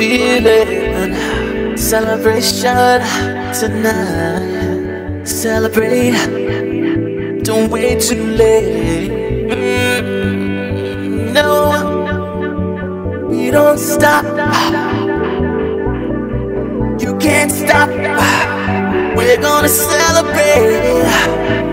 feeling. Celebration tonight. Celebrate. Don't wait too late. Mm, no, we don't stop. You can't stop. We're gonna celebrate.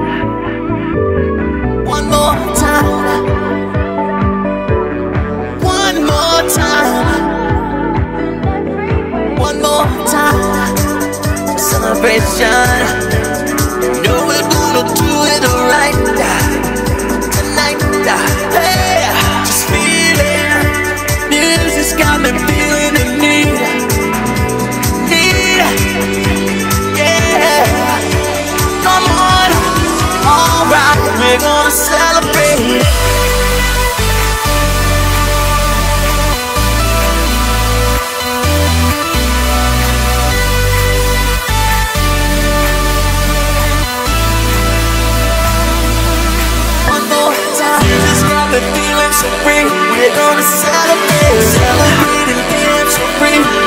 celebration free, we're gonna celebrate. Celebrate and dance free.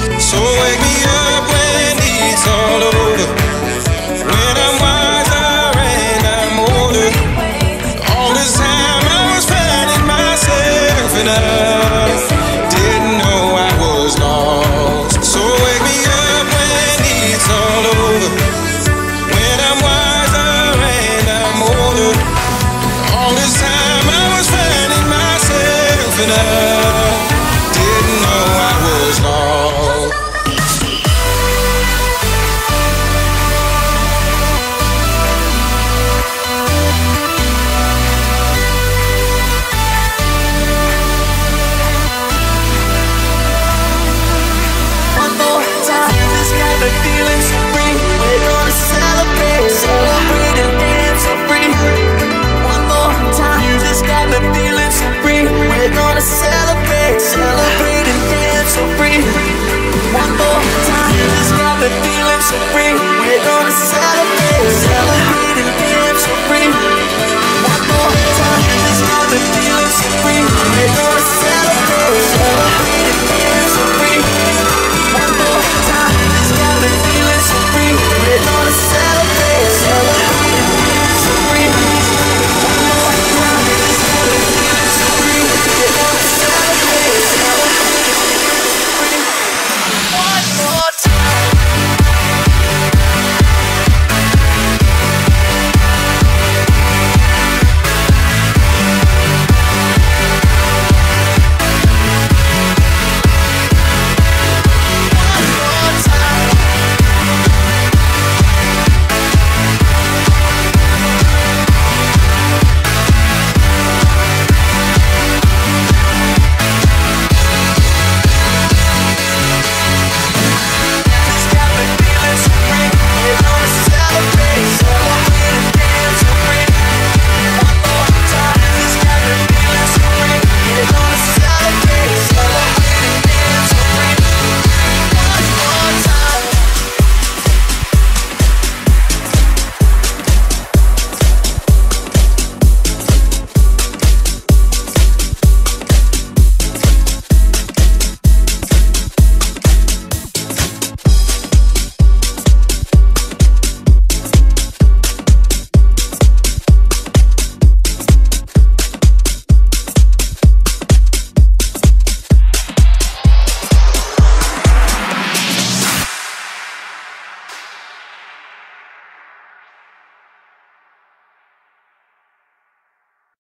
even. so free, we're gonna celebrate. celebrate.